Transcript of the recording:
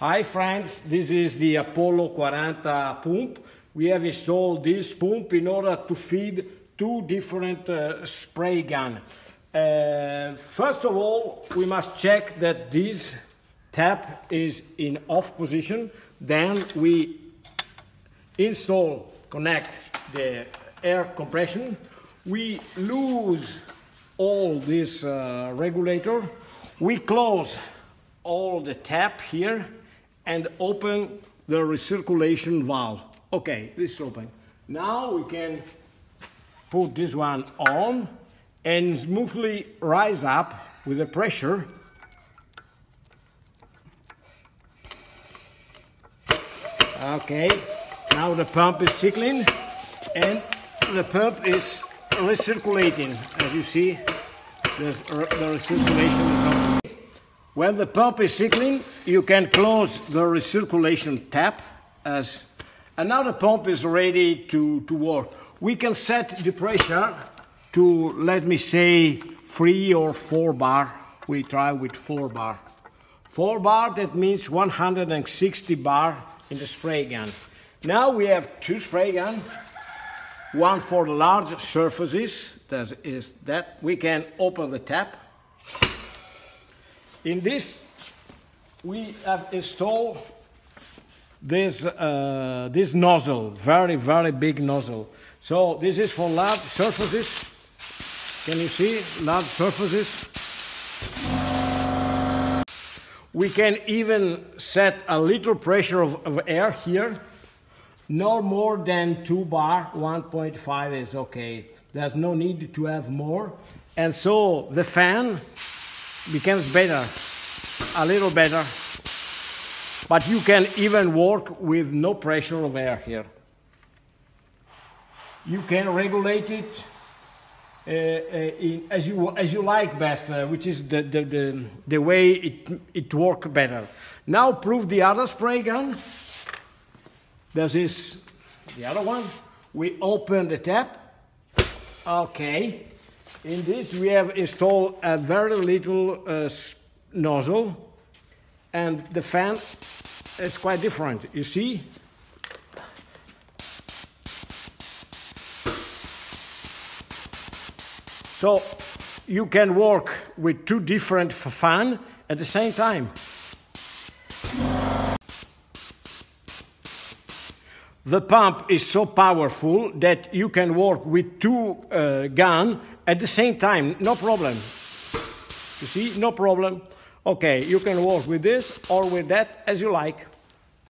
Hi friends, this is the Apollo 40 pump. We have installed this pump in order to feed two different uh, spray guns. Uh, first of all, we must check that this tap is in off position. Then we install, connect the air compression. We lose all this uh, regulator. We close all the tap here and open the recirculation valve. Okay, this is open. Now we can put this one on and smoothly rise up with the pressure. Okay, now the pump is cycling and the pump is recirculating. As you see, the recirculation. When the pump is cycling, you can close the recirculation tap as and now the pump is ready to, to work. We can set the pressure to, let me say, three or four bar. We try with four bar. Four bar, that means 160 bar in the spray gun. Now we have two spray gun, one for the large surfaces, that is that we can open the tap. In this, we have installed this, uh, this nozzle, very, very big nozzle. So this is for large surfaces. Can you see large surfaces? We can even set a little pressure of, of air here. No more than 2 bar, 1.5 is okay. There's no need to have more. And so the fan becomes better, a little better. But you can even work with no pressure of air here. You can regulate it uh, uh, in, as you as you like best, uh, which is the, the, the, the way it, it works better. Now prove the other spray gun. This is the other one. We open the tap. Okay. In this we have installed a very little uh, nozzle and the fan is quite different. You see? So you can work with two different fan at the same time. The pump is so powerful that you can work with two uh, gun at the same time, no problem. You see, no problem. Okay, you can work with this or with that as you like.